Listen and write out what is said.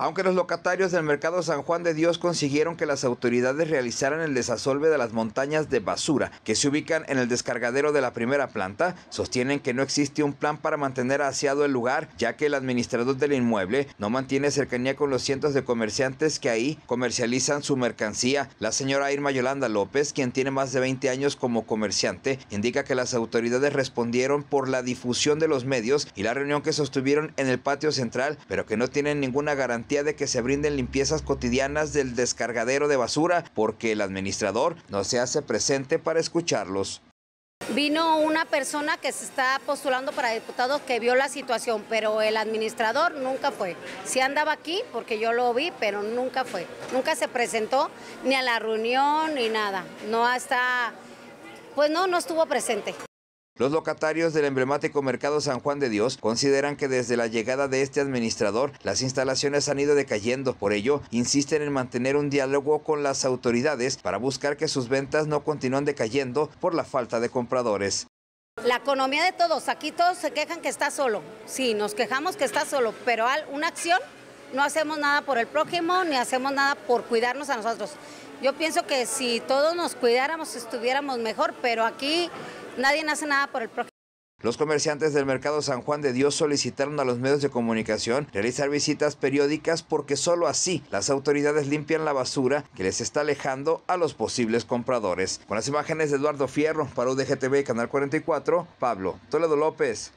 Aunque los locatarios del mercado San Juan de Dios consiguieron que las autoridades realizaran el desasolve de las montañas de basura que se ubican en el descargadero de la primera planta, sostienen que no existe un plan para mantener aseado el lugar, ya que el administrador del inmueble no mantiene cercanía con los cientos de comerciantes que ahí comercializan su mercancía. La señora Irma Yolanda López, quien tiene más de 20 años como comerciante, indica que las autoridades respondieron por la difusión de los medios y la reunión que sostuvieron en el patio central, pero que no tienen ninguna garantía de que se brinden limpiezas cotidianas del descargadero de basura porque el administrador no se hace presente para escucharlos. Vino una persona que se está postulando para diputado que vio la situación, pero el administrador nunca fue. Sí andaba aquí porque yo lo vi, pero nunca fue. Nunca se presentó ni a la reunión ni nada. No hasta, pues no, no estuvo presente. Los locatarios del emblemático Mercado San Juan de Dios consideran que desde la llegada de este administrador las instalaciones han ido decayendo. Por ello, insisten en mantener un diálogo con las autoridades para buscar que sus ventas no continúen decayendo por la falta de compradores. La economía de todos, aquí todos se quejan que está solo. Sí, nos quejamos que está solo, pero una acción no hacemos nada por el prójimo ni hacemos nada por cuidarnos a nosotros. Yo pienso que si todos nos cuidáramos estuviéramos mejor, pero aquí nadie hace nada por el prójimo. Los comerciantes del mercado San Juan de Dios solicitaron a los medios de comunicación realizar visitas periódicas porque solo así las autoridades limpian la basura que les está alejando a los posibles compradores. Con las imágenes de Eduardo Fierro para UDGTV Canal 44, Pablo Toledo López.